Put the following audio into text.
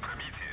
Комитет.